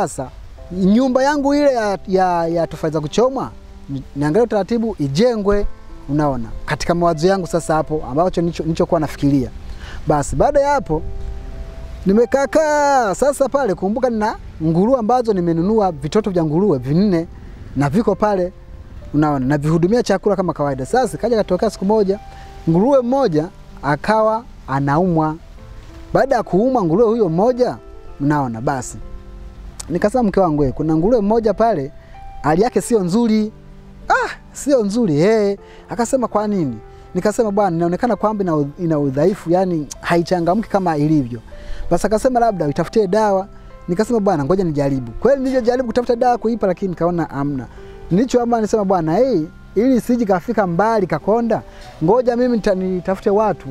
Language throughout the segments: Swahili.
Sasa nyumba yangu ile ya, ya, ya tofali za kuchoma ni- niangalie utaratibu ijengwe, unaona, katika mawazo yangu sasa hapo ambacho nilichokuwa nafikiria. Basi baada ya hapo nimekaakaa sasa pale, kumbuka nina nguruwe ambazo nimenunua vitoto vya nguruwe vinne na viko pale, unaona, navihudumia chakula kama kawaida. Sasa kaja katokea siku moja nguruwe mmoja akawa anaumwa. Baada ya kuumwa nguruwe huyo mmoja, unaona, basi nikasema mke wangu, "Eh, kuna nguruwe mmoja pale hali yake sio nzuri. Ah, sio nzuri eh. Akasema kwa nini? Nikasema bwana, inaonekana kwamba ina, ina udhaifu, yani haichangamki kama ilivyo. Basi akasema labda itafutie dawa. Nikasema bwana, ngoja nijaribu. Kweli nilijaribu kutafuta dawa kuipa, lakini nikaona amna. Nilichoamua nisema bwana, hey, ili siji kafika mbali kakonda, ngoja mimi nitafute watu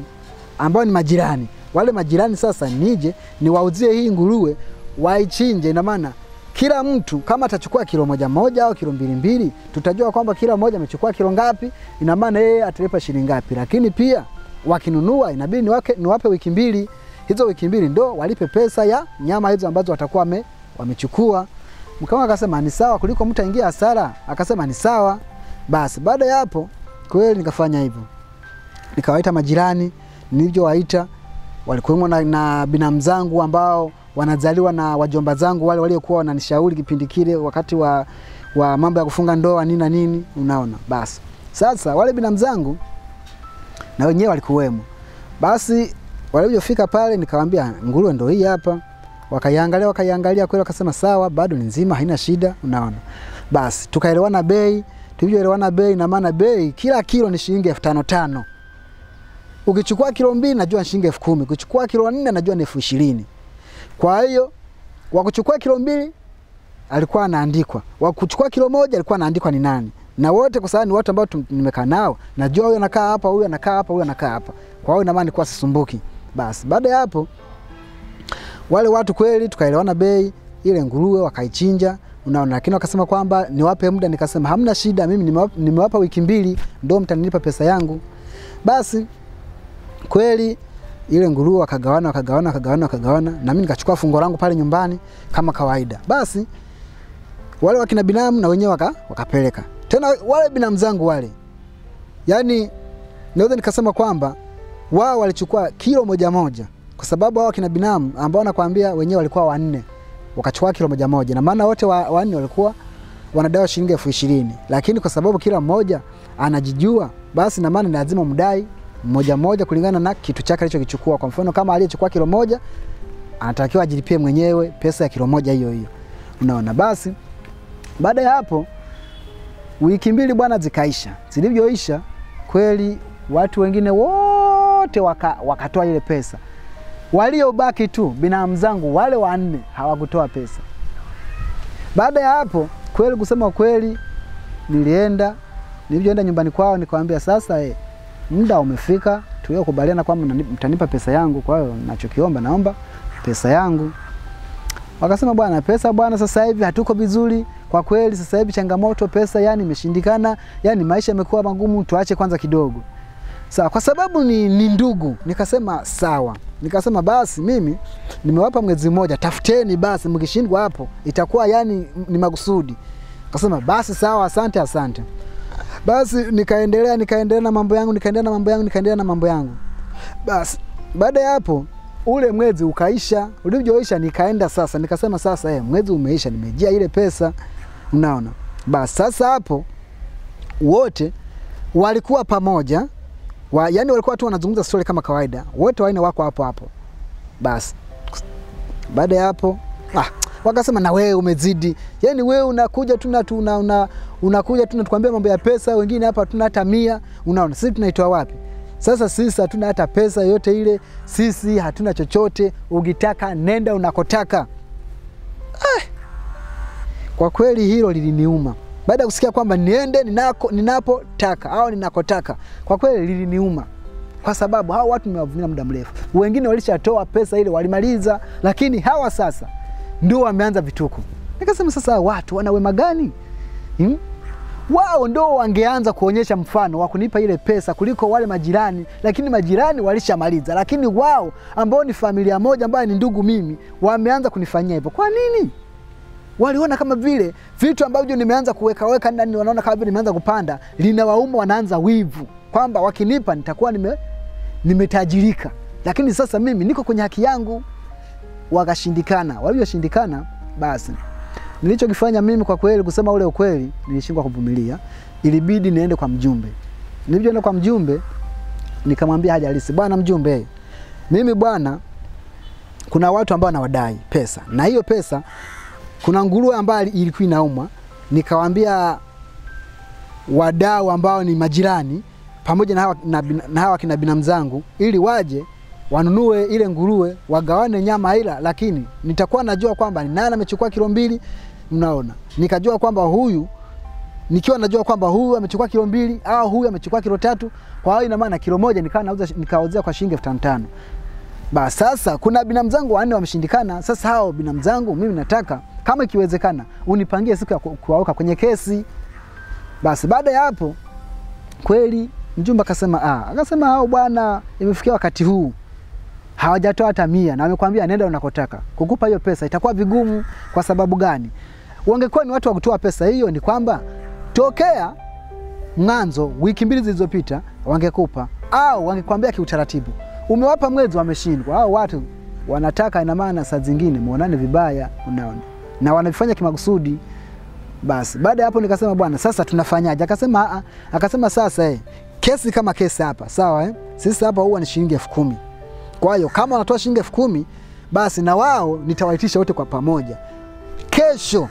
ambao ni majirani. Wale majirani sasa nije niwauzie hii nguruwe waichinje. Ina maana kila mtu kama atachukua kilo moja moja au kilo mbili mbili, tutajua kwamba kila mmoja amechukua kilo ngapi. Ina maana yeye atalipa shilingi ngapi. Lakini pia wakinunua, inabidi niwake, niwape wiki mbili. Hizo wiki mbili ndo walipe pesa ya nyama hizo ambazo watakuwa wame, wamechukua. Mkama akasema ni sawa, kuliko mtu aingia hasara. Akasema ni sawa. Basi baada ya hapo kweli nikafanya hivyo, nikawaita majirani. Nilivyowaita walikuwemo na, na binamu zangu ambao wanazaliwa na wajomba zangu wale waliokuwa wananishauri kipindi kile wakati wa, wa mambo ya kufunga ndoa nini na nini, unaona. Basi sasa wale binamu zangu na wenyewe walikuwemo. Basi walivyofika pale, nikawaambia nguruwe ndo hii hapa. Wakaiangalia wakaiangalia kweli, wakasema sawa, bado ni nzima, haina shida, unaona. Basi tukaelewana bei. Tulivyoelewana bei, na maana bei kila kilo ni shilingi elfu tano tano. Ukichukua kilo mbili najua ni shilingi elfu kumi. Ukichukua kilo nne najua ni elfu ishirini. Kwa hiyo wa kuchukua kilo mbili alikuwa anaandikwa, wa kuchukua kilo moja alikuwa anaandikwa ni nani, na wote kwa sababu ni watu ambao nimekaa nao, najua huyu anakaa hapa, huyu anakaa hapa, huyu anakaa hapa. Kwa hiyo ina maana nilikuwa sisumbuki. Basi baada ya hapo wale watu kweli tukaelewana bei, ile nguruwe wakaichinja, unaona, lakini wakasema kwamba niwape muda. Nikasema hamna shida, mimi nimewapa, wiki mbili ndo mtanilipa pesa yangu. Basi kweli ile nguruwe wakagawana wakagawana wakagawana wakagawana, na mimi nikachukua fungo langu pale nyumbani kama kawaida. Basi wale wakina binamu na wenyewe waka, wakapeleka. Tena wale binamu zangu wale, yani naweza nikasema kwamba wao walichukua kilo moja moja, kwa sababu hao wakina binamu ambao nakwambia wenyewe walikuwa wanne, wakachukua kilo moja moja, na maana wote wa- wanne walikuwa wanadawa shilingi elfu ishirini, lakini kwa sababu kila mmoja anajijua, basi na maana lazima mdai mmoja moja kulingana na kitu chake alichokichukua. Kwa mfano kama aliyechukua kilo moja anatakiwa ajilipie mwenyewe pesa ya kilo moja hiyo hiyo, unaona. Basi baada ya hapo wiki mbili bwana zikaisha. Zilivyoisha kweli, watu wengine wote waka, wakatoa ile pesa. Waliobaki tu binamu zangu wale wanne hawakutoa pesa. Baada ya hapo kweli, kusema kweli, nilienda nilivyoenda nyumbani kwao nikawambia sasa, eh, muda umefika tuliokubaliana kwamba mtanipa pesa yangu, kwa hiyo nachokiomba naomba pesa yangu. Wakasema bwana, pesa bwana, sasa hivi hatuko vizuri kwa kweli, sasa hivi changamoto pesa, yani imeshindikana, yani maisha yamekuwa magumu, tuache kwanza kidogo. Sawa, kwa sababu ni, ni ndugu. Nikasema sawa, nikasema basi mimi nimewapa mwezi mmoja, tafuteni basi, mkishindwa hapo itakuwa yani ni makusudi. Kasema basi sawa, asante asante. Basi nikaendelea nikaendelea na mambo yangu nikaendelea na mambo yangu nikaendelea na mambo yangu. Basi baada ya hapo ule mwezi ukaisha, ulivyoisha nikaenda sasa, nikasema sasa eh, mwezi umeisha, nimejia ile pesa, unaona. Basi sasa hapo wote walikuwa pamoja wa, yani walikuwa tu wanazungumza stori kama kawaida, wote waine wako hapo hapo. Basi baada ya hapo ah, wakasema na wewe umezidi, yani wewe unakuja tu na tu una, una, unakuja tu natukwambia mambo ya pesa, wengine hapa tuna hata mia. Unaona sisi tunaitoa wapi? Sasa sisi hatuna hata pesa yote ile, sisi hatuna chochote. Ukitaka nenda unakotaka. Eh, kwa kweli hilo liliniuma baada ya kusikia kwamba niende ninako ninapotaka au ninakotaka. Kwa kweli liliniuma kwa sababu hawa watu nimewavumilia muda mrefu, wengine walishatoa pesa ile walimaliza, lakini hawa sasa ndio wameanza vituko. Nikasema sasa watu wana wema gani hmm? Wao ndo wangeanza kuonyesha mfano wa kunipa ile pesa kuliko wale majirani, lakini majirani walishamaliza, lakini wao ambao ni familia moja ambayo ni ndugu mimi wameanza kunifanyia hivyo. Kwa nini? waliona kama vile vitu ambavyo nimeanza kuweka weka ndani, wanaona kama vile nimeanza kupanda, linawauma, wanaanza wivu kwamba wakinipa nitakuwa nime, nimetajirika, lakini sasa mimi niko kwenye haki yangu. Wakashindikana. Walivyoshindikana, basi nilichokifanya mimi kwa kweli, kusema ule ukweli, nilishindwa kuvumilia, ilibidi niende kwa mjumbe. Nilivyoenda kwa mjumbe, nikamwambia hali halisi, bwana mjumbe, mimi bwana, kuna watu ambao nawadai pesa, na hiyo pesa, kuna nguruwe ambayo ilikuwa inaumwa, nikawaambia wadau ambao ni majirani pamoja na hawa, na, na hawa kina binamu zangu ili waje wanunue ile nguruwe wagawane nyama ila, lakini nitakuwa najua kwamba ni nani amechukua kilo mbili. Mnaona, nikajua kwamba huyu nikiwa najua kwamba huyu amechukua kilo mbili au huyu amechukua kilo tatu, kwa hiyo ina maana kilo moja nikawa nauza nikauzia kwa shilingi elfu tano tano. Ba, sasa kuna binamu zangu wanne wameshindikana. Sasa hao binamu zangu mimi nataka kama ikiwezekana unipangie siku ya kuwaoka kwenye kesi. Basi baada ya hapo kweli mjumba akasema ah, akasema hao bwana, imefikia wakati huu hawajatoa hata mia na wamekwambia nenda unakotaka. Kukupa hiyo pesa itakuwa vigumu. Kwa sababu gani? Wangekuwa ni watu wa kutoa pesa hiyo, ni kwamba tokea mwanzo wiki mbili zilizopita wangekupa, au wangekwambia kiutaratibu. Umewapa mwezi, wameshindwa. Hao watu wanataka, ina maana saa zingine muonane vibaya, unaona, na wanavifanya kimakusudi. Basi baada ya hapo nikasema bwana, sasa tunafanyaje? Akasema akasema sasa eh, kesi kama kesi hapa sawa eh? Sisi hapa huwa ni shilingi elfu kumi. Kwa hiyo kama wanatoa shilingi elfu kumi basi na wao nitawaitisha wote kwa pamoja kesho.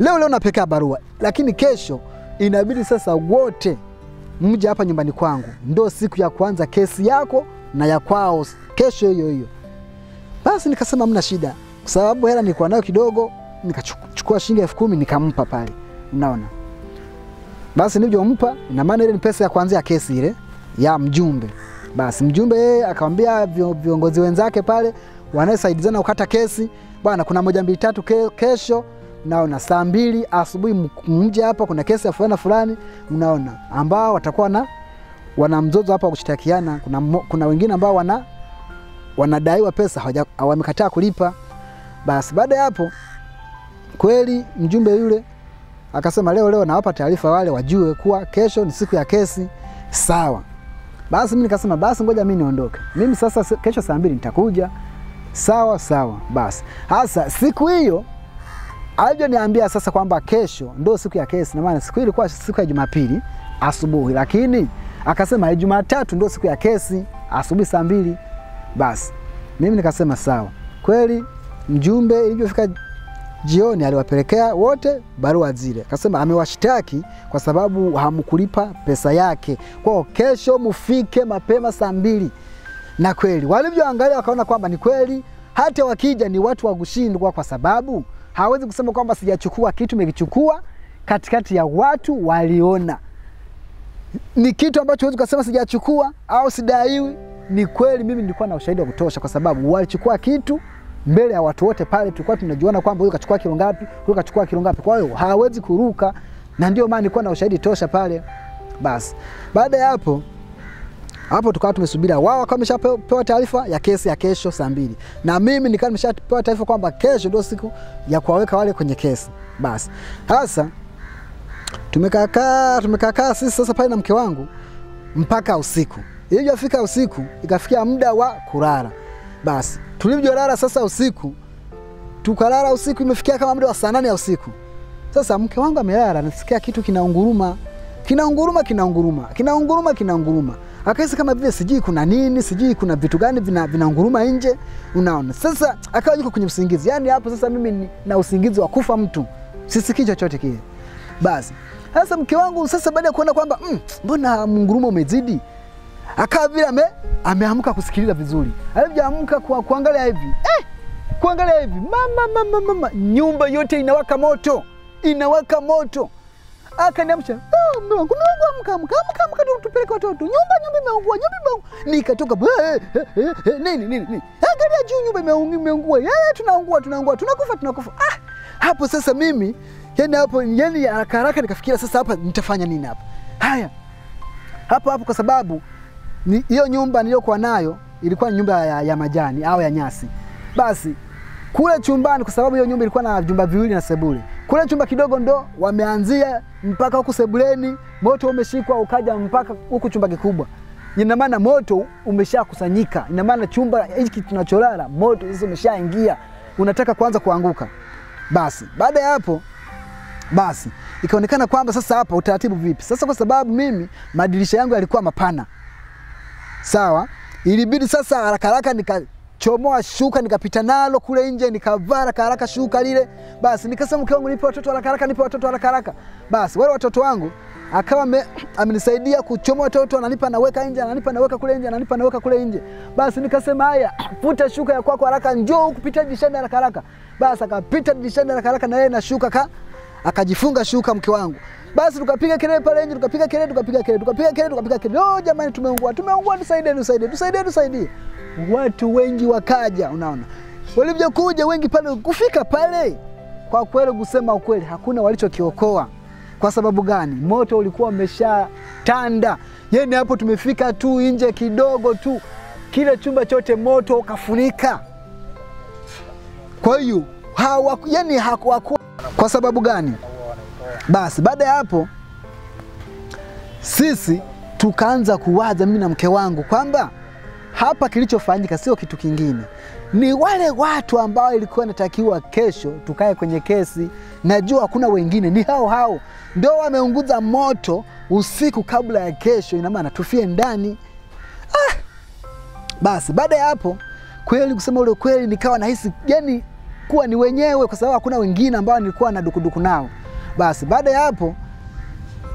Leo leo napekea barua, lakini kesho inabidi sasa wote mje hapa nyumbani kwangu, ndo siku ya kwanza kesi yako na ya kwao kesho hiyo hiyo. Basi nikasema mna shida, kwa sababu hela nilikuwa nayo kidogo, nikachukua shilingi elfu kumi nikampa pale, unaona. Basi nilivyompa, ina maana ile ni pesa ya kuanzia kesi ile ya mjumbe. Basi mjumbe yeye akamwambia viongozi wenzake pale wanaesaidizana kukata kesi, bwana, kuna moja mbili tatu ke, kesho naona saa mbili asubuhi mje hapa, kuna kesi ya fulani fulani, unaona, ambao watakuwa na wana mzozo hapa wa kushtakiana. Kuna, kuna wengine ambao wana wanadaiwa pesa hawamekataa wamekataa kulipa. Basi baada ya hapo kweli mjumbe yule akasema leo leo nawapa taarifa wale wajue kuwa kesho ni siku ya kesi. Sawa. Basi mimi nikasema basi ngoja mimi niondoke. Mimi sasa kesho saa mbili nitakuja. Sawa sawa. Basi hasa siku hiyo alivyoniambia sasa kwamba kesho ndo siku ya kesi, na maana siku ilikuwa siku ya Jumapili asubuhi, lakini akasema Jumatatu ndo siku ya kesi asubuhi saa mbili. Basi mimi nikasema sawa. Kweli mjumbe ilivyofika jioni aliwapelekea wote barua zile, akasema amewashtaki kwa sababu hamkulipa pesa yake, kwao kesho mufike mapema saa mbili. Na kweli walivyoangalia wakaona kwamba ni kweli, hata wakija ni watu wa kushindwa, kwa sababu hawezi kusema kwamba sijachukua kitu, mekichukua katikati ya watu waliona ni kitu ambacho huwezi kusema sijachukua au sidaiwi. Ni kweli, mimi nilikuwa na ushahidi wa kutosha, kwa sababu walichukua kitu mbele ya watu wote pale, tulikuwa tunajiona kwamba huyu kachukua kilo ngapi, huyu kachukua kilo ngapi. Kwa hiyo hawezi kuruka, na ndio maana nilikuwa na ushahidi tosha pale. Basi baada ya hapo hapo tukawa tumesubiri wao wakawa wameshapewa taarifa ya kesi ya kesho saa mbili, na mimi nikawa nimeshapewa taarifa kwamba kesho ndio siku ya kuwaweka wale kwenye kesi. Basi sasa tumekakaa tumekakaa sisi sasa pale na mke wangu mpaka usiku. Ilivyofika usiku, ikafikia muda wa kulala. Basi tulivyolala sasa usiku, tukalala usiku, imefikia kama muda wa saa nane ya usiku. Sasa mke wangu amelala, nasikia kitu kinaunguruma, kinaunguruma, kinaunguruma, kinaunguruma, kinaunguruma. Akahisi kama vile sijui kuna nini, sijui kuna vitu gani vina vinaunguruma nje, unaona. Sasa akawa yuko kwenye usingizi, yani hapo sasa mimi na usingizi wa kufa mtu, sisikii chochote kile. Basi sasa mke wangu sasa, baada ya kuona kwamba mm, mbona mngurumo umezidi, akawa vile ame, ameamka kusikiliza vizuri. Alivyoamka kwa, kuangalia hivi eh, kuangalia hivi mama, mama, mama, nyumba yote inawaka moto, inawaka moto. Akaniamsha, oh, mume wangu, mume wangu, amka, amka, amka, amka, tu- tupeleke watoto, nyumba, nyumba imeungua, nyumba imeungua. Nikatoka eh, eh, eh, eh, nini nini nini, angalia juu, nyumba imeungua, imeungua, eh, tunaungua, tunaungua, tunakufa, tunakufa. Ah, hapo sasa mimi yani hapo yani haraka haraka nikafikiria sasa hapa nitafanya nini hapa haya hapo hapo kwa sababu ni- hiyo nyumba niliyokuwa nayo ilikuwa ni nyumba ya, ya majani au ya nyasi basi kule chumbani, kwa sababu hiyo nyumba ilikuwa na vyumba viwili na sebule. Kule chumba kidogo ndo wameanzia mpaka huku sebuleni, moto umeshikwa ukaja mpaka huku chumba kikubwa. Ina maana moto umeshakusanyika, ina maana chumba hiki tunacholala moto sasa umeshaingia, unataka kuanza kuanguka. Basi baada ya hapo basi ikaonekana kwamba sasa hapa utaratibu vipi? Sasa kwa sababu mimi madirisha yangu yalikuwa mapana, sawa, ilibidi sasa haraka haraka nikachomoa shuka nikapita nalo kule nje, nikavaa haraka haraka shuka lile. Basi nikasema mke wangu, nipe watoto haraka haraka, nipe watoto haraka haraka. Basi wale watoto wangu akawa me, amenisaidia kuchomoa watoto, ananipa naweka nje, ananipa naweka kule nje, ananipa naweka kule nje. Basi nikasema haya, futa shuka ya kwako haraka, njoo huku, pita dirishani haraka haraka. Basi akapita dirishani haraka haraka, na yeye na shuka ka akajifunga shuka mke wangu. Basi tukapiga kelele pale nje, tukapiga kelele, tukapiga kelele, tukapiga kelele, tukapiga kelele. Oh, jamani tumeungua, tumeungua, tusaidie, tusaidie, tusaidie, tusaidie. Watu wengi wakaja, unaona. Walivyokuja wengi pale kufika pale, kwa kweli kusema ukweli, hakuna walichokiokoa. Kwa sababu gani? Moto ulikuwa umeshatanda. Yani hapo tumefika tu nje kidogo tu, kile chumba chote moto ukafunika. Kwa hiyo hawa, yani hakuwa kwa sababu gani? Basi baada ya hapo sisi tukaanza kuwaza, mimi na mke wangu, kwamba hapa kilichofanyika sio kitu kingine, ni wale watu ambao ilikuwa inatakiwa kesho tukae kwenye kesi. Najua hakuna wengine, ni hao hao ndio wameunguza moto usiku kabla ya kesho, ina maana tufie ndani. Ah! Basi baada ya hapo kweli, kusema ule kweli, nikawa nahisi yani kuwa ni wenyewe, kwa sababu hakuna wengine ambao nilikuwa na dukuduku nao. Basi baada ya hapo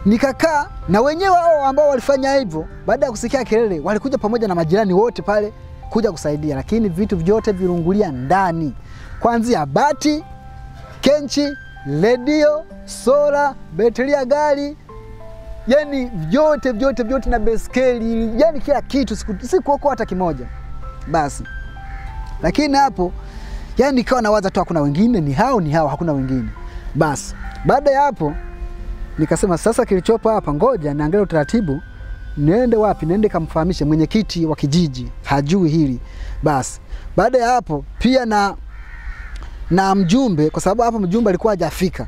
nikakaa na wenyewe hao ambao walifanya hivyo. Baada ya kusikia kelele, walikuja pamoja na majirani wote pale kuja kusaidia, lakini vitu vyote virungulia ndani, kuanzia bati, kenchi, redio, sola, betri ya gari, yani vyote vyote vyote na beskeli, yani kila kitu, sikuokoa hata kimoja. Basi lakini hapo yani nikawa nawaza tu, hakuna wengine, ni hao ni hao, hakuna wengine. Basi baada ya hapo nikasema sasa, kilichopo hapa, ngoja niangalie utaratibu, niende wapi, niende kamfahamishe mwenyekiti wa kijiji, hajui hili. Basi baada ya hapo pia na na mjumbe, kwa sababu hapo mjumbe alikuwa hajafika.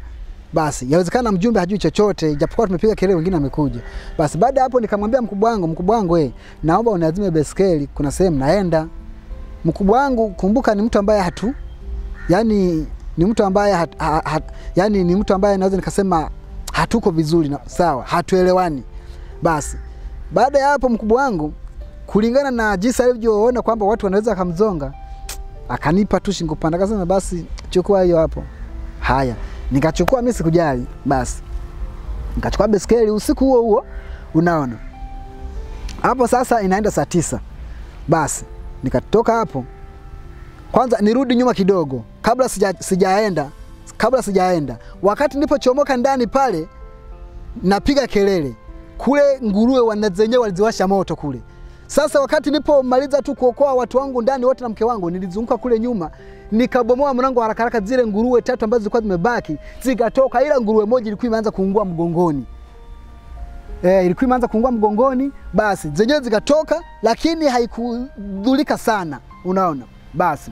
Basi yawezekana mjumbe hajui chochote, ijapokuwa tumepiga kelele, wengine wamekuja. Basi baada ya hapo nikamwambia mkubwa wangu, mkubwa wangu, eh, naomba uniazime beskeli, kuna sehemu naenda mkubwa wangu kumbuka, ni mtu ambaye hatu yani, ni mtu ambaye hat, ha, ha, yani ni mtu ambaye naweza nikasema hatuko vizuri na, sawa, hatuelewani. Basi baada ya hapo mkubwa wangu kulingana na jinsi alivyoona kwamba watu wanaweza akamzonga, akanipa tu shingo panda, akasema basi chukua hiyo hapo. Haya, nikachukua mimi, sikujali. Basi nikachukua beskeli usiku huo huo, unaona hapo sasa inaenda saa tisa. Basi nikatoka hapo kwanza, nirudi nyuma kidogo, kabla sija, sijaenda kabla sijaenda, wakati nilipochomoka ndani pale, napiga kelele kule, nguruwe wana zenyewe waliziwasha moto kule. Sasa wakati nilipomaliza tu kuokoa watu wangu ndani wote na mke wangu, nilizunguka kule nyuma, nikabomoa mlango haraka haraka, zile nguruwe tatu ambazo zilikuwa zimebaki zikatoka, ila nguruwe moja ilikuwa imeanza kuungua mgongoni. Eh, ilikuwa imeanza kuungua mgongoni, basi zenyewe zikatoka, lakini haikudhulika sana, unaona. Basi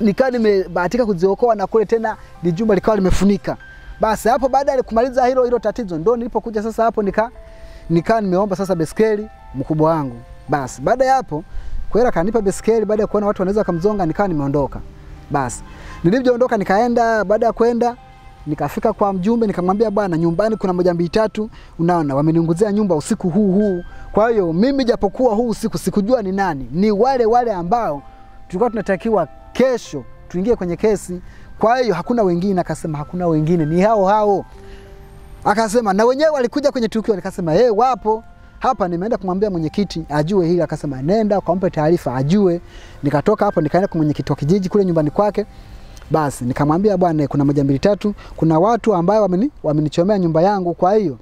nikawa nimebahatika kuziokoa na kule tena lijumba likawa limefunika. Basi hapo baada ya kumaliza hilo hilo tatizo, ndo nilipokuja sasa hapo nika nikaa nimeomba sasa beskeli mkubwa wangu. Basi baada ya hapo kwera kanipa beskeli, baada ya kuona watu wanaweza kumzonga, nikawa nimeondoka. Basi nilivyoondoka nikaenda, baada ya kwenda nikafika kwa mjumbe nikamwambia, bwana, nyumbani kuna moja mbili tatu, unaona wameniunguzia nyumba usiku huu huu. Kwa hiyo mimi japokuwa huu usiku sikujua ni nani, ni wale wale ambao tulikuwa tunatakiwa kesho tuingie kwenye kesi. Kwa hiyo hakuna wengine. Akasema hakuna wengine, ni hao hao. Akasema na wenyewe walikuja kwenye tukio. Nikasema hey, wapo hapa. Nimeenda kumwambia mwenyekiti ajue hili. Akasema nenda ukampe taarifa ajue. Nikatoka hapo nikaenda kwa mwenyekiti wa kijiji kule nyumbani kwake. Basi nikamwambia bwana, kuna moja mbili tatu, kuna watu ambao wameni wamenichomea nyumba yangu, kwa hiyo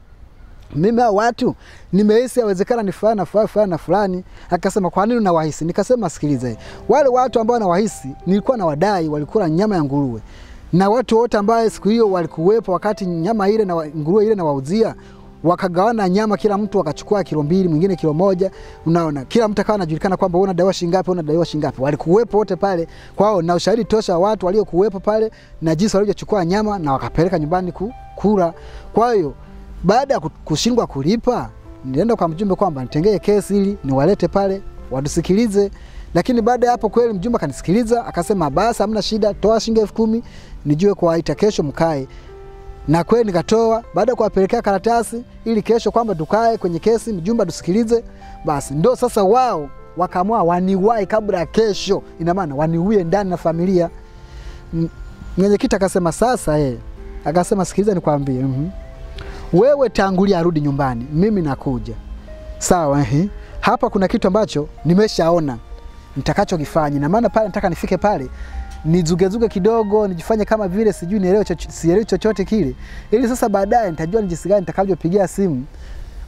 mimi hao watu nimehisi yawezekana ni fulani na fulani fulani na fulani. Akasema kwa nini unawahisi? Nikasema sikiliza, wale watu ambao nawahisi nilikuwa na wadai walikula nyama ya nguruwe, na watu wote ambao siku hiyo walikuwepo wakati nyama ile na nguruwe ile nawauzia wakagawana nyama, kila mtu akachukua kilo mbili, mwingine kilo moja. Unaona, kila mtu akawa anajulikana kwamba wewe unadaiwa shilingi ngapi, unadaiwa shilingi ngapi. Walikuwepo wote pale kwao, na ushahidi tosha wa watu waliokuwepo pale na jinsi walivyochukua nyama na wakapeleka nyumbani ku, kula. Kwa hiyo baada ya kushindwa kulipa, nilienda kwa mjumbe kwamba nitengee kesi ili niwalete pale watusikilize. Lakini baada ya hapo kweli mjumbe akanisikiliza akasema, basi hamna shida, toa shilingi elfu kumi nijue kuwaita kesho mkae na kweli nikatoa baada ya kuwapelekea karatasi ili kesho kwamba tukae kwenye kesi mjumba tusikilize. Basi ndo sasa wao wakaamua waniwai kabla ya kesho, ina maana waniuie ndani na familia. Mwenyekiti akasema sasa, eh, akasema sikiliza, nikwambie, mm -hmm. wewe tangulia, arudi nyumbani, mimi nakuja. Sawa, eh, Hapa kuna kitu ambacho nimeshaona nitakachokifanya, ina maana pale nataka nifike pale nizugezuge kidogo, nijifanye kama vile sijui nielewe cho, sielewi chochote kile, ili sasa baadaye nitajua ni jinsi gani nitakavyopigia simu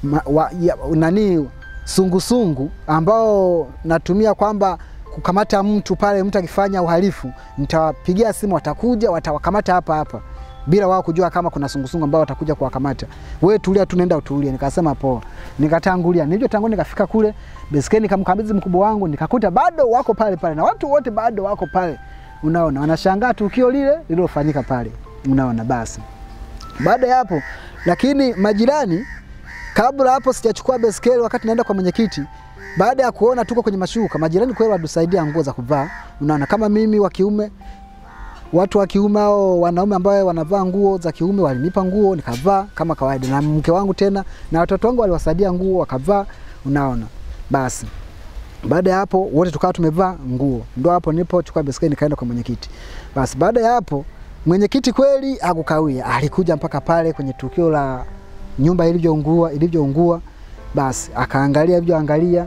ma, wa, ya, nani sungusungu ambao natumia kwamba kukamata mtu pale, mtu akifanya uhalifu, nitawapigia simu, watakuja watawakamata hapa hapa bila wao kujua kama kuna sungusungu ambao watakuja kuwakamata. Wewe tulia tu, nenda utulie. Nikasema poa, nikatangulia. Nilivyotangulia nikafika kule beskeni, nikamkabidhi mkubwa wangu, nikakuta bado wako pale pale na watu wote bado wako pale, unaona, wanashangaa tukio lile lililofanyika pale, unaona. Basi baada ya hapo, lakini majirani kabla hapo sijachukua beskeli, wakati naenda kwa mwenyekiti, baada ya kuona tuko kwenye mashuka, majirani kweli watusaidia nguo za kuvaa, unaona, kama mimi wa kiume watu wa kiume au wanaume ambao wanavaa nguo za kiume walinipa nguo nikavaa kama kawaida, na mke wangu tena na watoto wangu waliwasaidia nguo wakavaa, unaona. Basi baada ya hapo wote tukawa tumevaa nguo, ndo hapo nilipochukua baiskeli nikaenda kwa mwenyekiti. Basi baada ya hapo mwenyekiti kweli hakukawia, alikuja mpaka pale kwenye tukio la nyumba ilivyoungua ilivyoungua, basi akaangalia ilivyoangalia,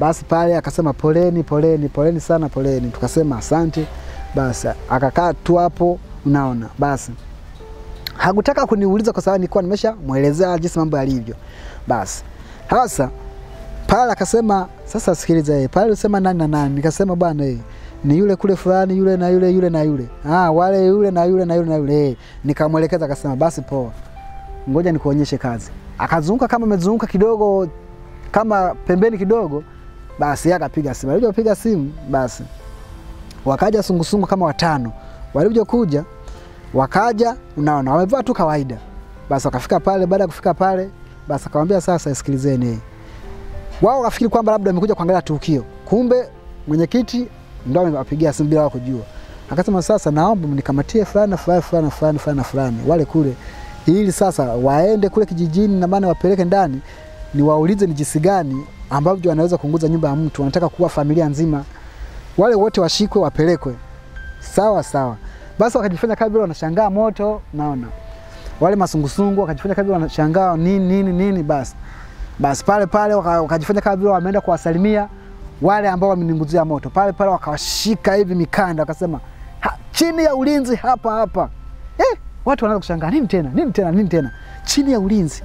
basi pale akasema poleni, poleni, poleni sana, poleni. Tukasema asante. Basi akakaa tu hapo, unaona. Basi hakutaka kuniuliza kwa sababu nilikuwa nimeshamwelezea jinsi mambo yalivyo. Basi hasa pale akasema sasa, sikiliza yeye pale alisema nani na nani, nikasema bwana yeye ni yule kule fulani yule na yule yule na yule ah, wale yule na yule na yule na yule. Nikamwelekeza akasema basi poa, ngoja nikuonyeshe kazi. Akazunguka kama amezunguka kidogo kama pembeni kidogo, basi akapiga simu. Alipopiga simu basi wakaja sungusungu kama watano. Walivyokuja wakaja, unaona, wamevaa tu kawaida. Basi wakafika pale. Baada ya kufika pale, basi akamwambia sasa, sikilizeni. Wao wakafikiri kwamba labda amekuja kuangalia tukio, kumbe mwenyekiti ndo amewapigia simu bila wao kujua. Akasema sasa, naomba mnikamatie fulani fulani fulani fulani fulani fulani wale kule, ili sasa waende kule kijijini, na maana wapeleke ndani, niwaulize ni jinsi gani ambavyo wanaweza kuunguza nyumba ya mtu, wanataka kuua familia nzima wale wote washikwe wapelekwe. Sawa sawa. Basi wakajifanya vile wanashangaa moto, naona wale masungusungu wakajifanya vile wanashangaa nini nini nini. Basi basi pale pale wakajifanya kama vile wameenda kuwasalimia wale ambao wameninguzia moto. Pale pale, wakawashika hivi mikanda, wakasema ha, chini ya ulinzi hapa hapa. Eh, watu wanaanza kushangaa nini tena? Nini tena? Nini tena, chini ya ulinzi.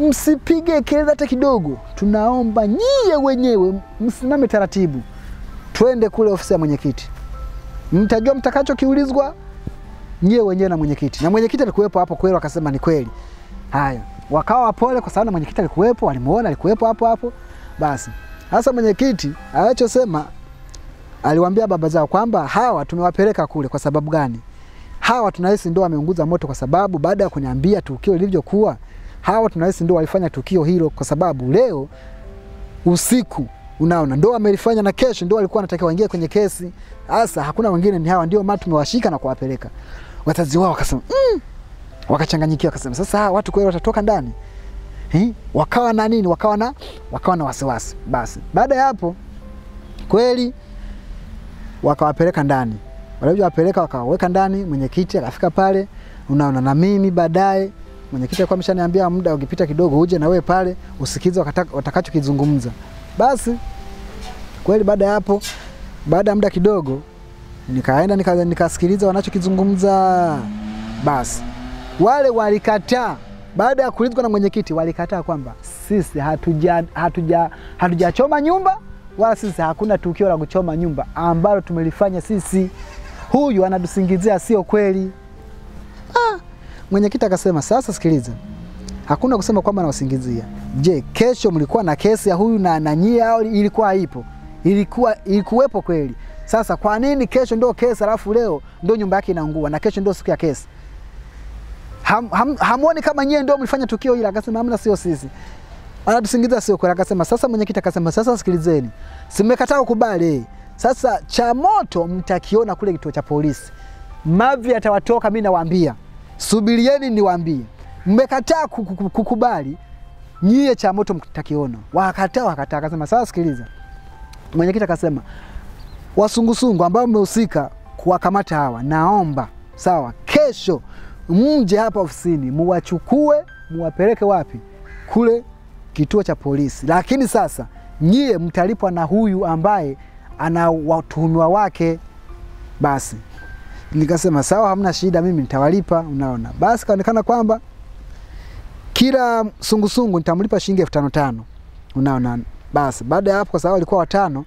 Msipige kelele hata kidogo, tunaomba nyie wenyewe msimame taratibu. Twende kule ofisi ya mwenyekiti, mtajua mtakachokiulizwa nyie wenyewe na mwenyekiti. Na mwenyekiti alikuwepo hapo kweli, wakasema ni kweli. Haya, wakawa wapole kwa sababu mwenyekiti alikuwepo, alimuona, alikuwepo hapo hapo. Basi sasa mwenyekiti alichosema, aliwaambia baba zao kwamba hawa tumewapeleka kule kwa sababu gani? Hawa tunahisi ndio wameunguza moto, kwa sababu baada ya kuniambia tukio lilivyokuwa, hawa tunahisi ndio walifanya tukio hilo, kwa sababu leo usiku unaona ndo wamelifanya na kesho ndo walikuwa wanatakiwa waingie kwenye kesi. Sasa hakuna wengine, ni hawa, ndio maana tumewashika na kuwapeleka. Wazazi wao wakasema mm, wakachanganyikiwa, wakasema sasa watu kweli watatoka ndani eh? Wakawa na nini, wakawa na wakawa na wasiwasi. Basi baada ya hapo kweli wakawapeleka ndani, walivyowapeleka wakawaweka ndani, mwenyekiti akafika pale, unaona na mimi baadaye mwenyekiti alikuwa ameshaniambia muda ukipita kidogo uje na wewe pale usikize watakachokizungumza. Basi kweli baada ya hapo, baada ya muda kidogo nikaenda nikasikiliza nika- wanachokizungumza. Basi wale walikataa, baada ya kuulizwa na mwenyekiti, walikataa kwamba sisi hatuja hatuja hatujachoma nyumba wala sisi hakuna tukio la kuchoma nyumba ambalo tumelifanya sisi. Huyu anatusingizia sio kweli. Ah, mwenyekiti akasema sasa, sikiliza hakuna kusema kwamba anawasingizia. Je, kesho mlikuwa na kesi ya huyu na, nanyia au ilikuwa ipo? Ilikuwa ilikuwepo kweli. Sasa kwa nini kesho ndio kesi alafu leo ndio nyumba yake inaungua na kesho ndio siku ya kesi? Ham, ham, hamuoni kama nyie ndio mlifanya tukio hili? Akasema hamna, sio sisi. Anatusingiza sio kweli. Akasema sasa, mwenyekiti akasema sasa, sikilizeni, simekataa kukubali. Sasa cha moto mtakiona kule kituo cha polisi, mavi atawatoka, mimi nawaambia, subirieni niwaambie. Mmekataa kukubali, nyie cha moto mtakiona. Wakataa, wakataa. Akasema sasa, sikiliza. Mwenyekiti akasema wasungusungu ambao mmehusika kuwakamata hawa, naomba sawa, kesho mje hapa ofisini muwachukue, muwapeleke wapi? Kule kituo cha polisi. Lakini sasa nyie mtalipwa na huyu ambaye ana watuhumiwa wake. Basi nikasema sawa, hamna shida, mimi nitawalipa. Unaona, basi kaonekana kwamba kila sungusungu nitamlipa shilingi elfu tano tano. Unaona, basi baada ya hapo, kwa sababu walikuwa watano,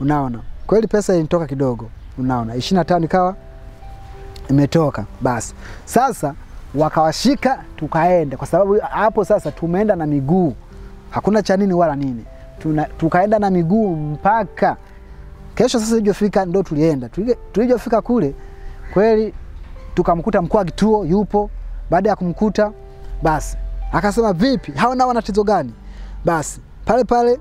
unaona kweli pesa ilitoka kidogo, unaona ishirini na tano ikawa imetoka. Basi sasa wakawashika, tukaenda, kwa sababu hapo sasa tumeenda na miguu, hakuna cha nini wala nini, Tuna, tukaenda na miguu mpaka kesho. Sasa ilijofika ndo tulienda, tulijofika kule kweli tukamkuta mkuu wa kituo yupo. Baada ya kumkuta, basi akasema vipi, hao nao wana tatizo gani? Basi pale pale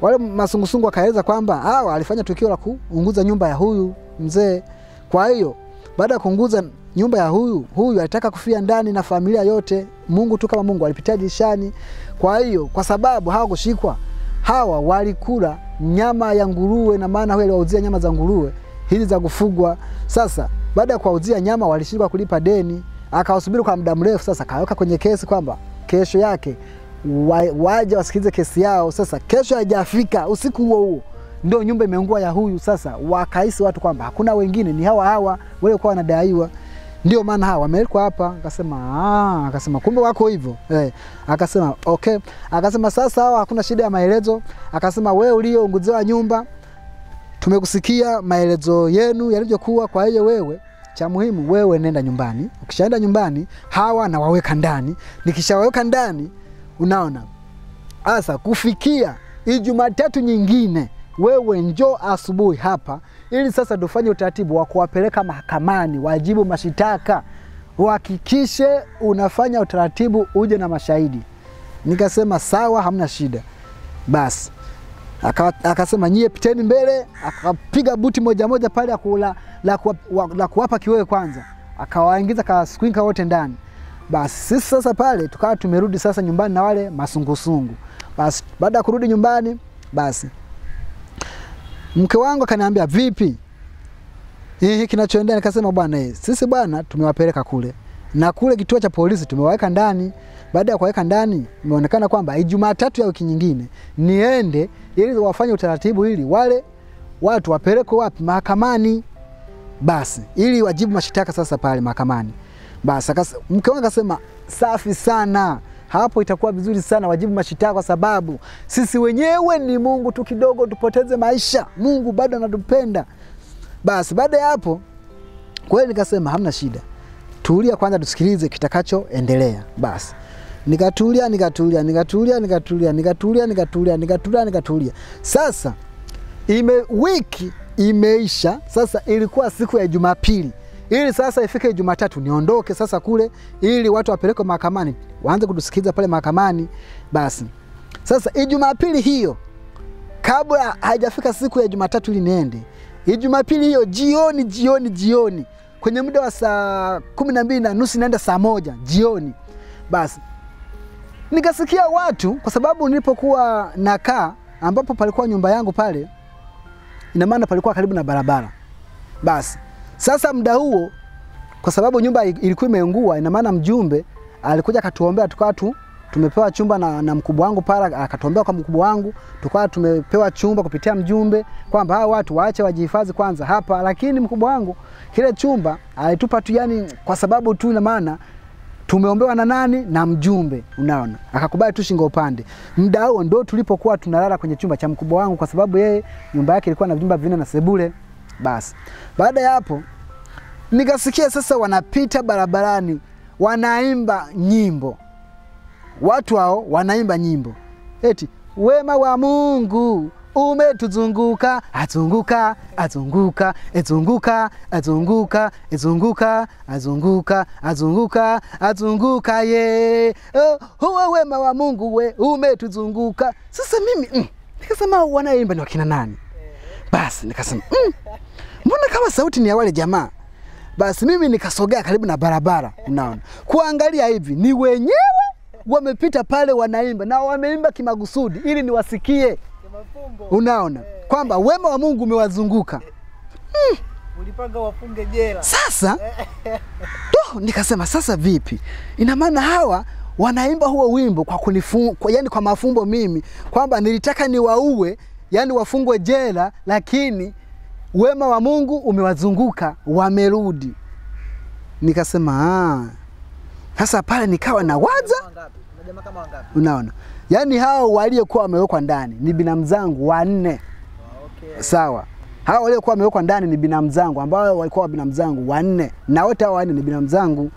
wale masungusungu wakaeleza kwamba hawa alifanya tukio la kuunguza nyumba ya huyu mzee. Kwa hiyo baada ya kuunguza nyumba ya huyu huyu alitaka kufia ndani na familia yote. Mungu tu kama Mungu alipitia dirishani. Kwa hiyo kwa sababu hawakushikwa, hawa walikula nyama ya nguruwe, na maana huyu aliwauzia nyama za nguruwe hizi za kufugwa. Sasa baada ya kuwauzia nyama, walishindwa kulipa deni, akawasubiri kwa muda mrefu. Sasa kaweka kwenye kesi kwamba kesho yake wa, waje wasikilize kesi yao. Sasa kesho haijafika, usiku huo huo ndio nyumba imeungua ya huyu. Sasa wakahisi watu kwamba hakuna wengine, ni hawa hawa waliokuwa wanadaiwa, ndio maana hawa wamewekwa hapa. Akasema ah, akasema kumbe wako hivyo eh. Akasema okay, akasema sasa hawa hakuna shida ya maelezo. Akasema wewe uliounguziwa nyumba, tumekusikia maelezo yenu yalivyokuwa. Kwa hiyo wewe cha muhimu wewe nenda nyumbani. Ukishaenda nyumbani, hawa nawaweka ndani. Nikishawaweka ndani, unaona sasa kufikia hii Jumatatu nyingine wewe njoo asubuhi hapa, ili sasa tufanye utaratibu wa kuwapeleka mahakamani, wajibu mashitaka, uhakikishe unafanya utaratibu, uje na mashahidi. Nikasema sawa, hamna shida. Basi akasema nyie piteni mbele, akapiga buti moja moja pale la, la, la kuwapa kiwewe kwanza, akawaingiza kaskrinka wote ndani. Basi sisi sasa pale tukawa tumerudi sasa nyumbani na wale masungusungu. Basi baada ya kurudi nyumbani, basi mke wangu akaniambia vipi, hii kinachoendelea? Nikasema bwana, eh, sisi bwana tumewapeleka kule na kule kituo cha polisi tumewaweka ndani. Baada ya kuwaweka ndani, imeonekana kwamba Jumatatu ya wiki nyingine niende ili wafanye utaratibu ili wale watu wapelekwe wapi? Mahakamani, basi ili wajibu mashitaka sasa pale mahakamani. Basi mke wangu akasema safi sana hapo itakuwa vizuri sana, wajibu mashitaka, kwa sababu sisi wenyewe ni Mungu tu kidogo tupoteze maisha, Mungu bado anatupenda. Basi baada ya hapo kweli nikasema hamna shida, tulia kwanza, tusikilize kitakachoendelea. Basi nikatulia nikatulia nikatulia nikatulia nikatulia nikatulia nikatulia nikatulia. Sasa ime wiki imeisha, sasa ilikuwa siku ya Jumapili ili sasa ifike Jumatatu niondoke sasa kule, ili watu wapelekwe mahakamani waanze kutusikiliza pale mahakamani. Basi sasa Jumapili hiyo, kabla haijafika siku ya Jumatatu ili niende, Jumapili hiyo jioni jioni jioni, kwenye muda wa saa kumi na mbili na nusu naenda saa moja jioni. Basi nikasikia watu, kwa sababu nilipokuwa nakaa ambapo palikuwa nyumba yangu pale, ina maana palikuwa karibu na barabara. Basi sasa muda huo, kwa sababu nyumba ilikuwa imeungua, ina maana mjumbe alikuja akatuombea, tukawa tu tumepewa chumba na, na mkubwa wangu pale, akatuombea kwa mkubwa wangu, tukawa tumepewa chumba kupitia mjumbe, kwamba hawa watu waache wajihifadhi kwanza hapa. Lakini mkubwa wangu kile chumba alitupa tu, yani kwa sababu tu ina maana tumeombewa na nani na mjumbe, unaona, akakubali tu shingo upande. Muda huo ndo tulipokuwa tunalala kwenye chumba cha mkubwa wangu, kwa sababu yeye nyumba yake ilikuwa na vyumba vinne na sebule. Basi baada ya hapo nikasikia sasa wanapita barabarani wanaimba nyimbo watu hao wanaimba nyimbo eti wema wa Mungu umetuzunguka azunguka azunguka ezunguka azunguka ezunguka azunguka azunguka azunguka ye oh, wema wa Mungu we umetuzunguka. Sasa mimi mm, nikasema wanaimba ni wakina nani? Basi nikasema mm, mbona kama sauti ni ya wale jamaa basi mimi nikasogea karibu na barabara, unaona, kuangalia hivi ni wenyewe wamepita pale wanaimba na wameimba kimagusudi ili niwasikie, unaona kwamba wema wa Mungu umewazunguka. Ulipanga wafunge jela. Sasa? To nikasema sasa vipi? Ina maana hawa wanaimba huo wimbo kwa kunifu, kwa, yani kwa mafumbo mimi kwamba nilitaka niwaue, yani wafungwe jela, lakini wema wa Mungu umewazunguka, wamerudi. Nikasema ah, sasa pale nikawa na waza? Unaona, yaani hao waliokuwa wamewekwa ndani ni binamu zangu wanne, Okay. sawa. Hao waliokuwa wamewekwa ndani ni binamu zangu ambao walikuwa binamu zangu wanne, na wote hao wanne ni binamu zangu.